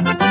Thank you.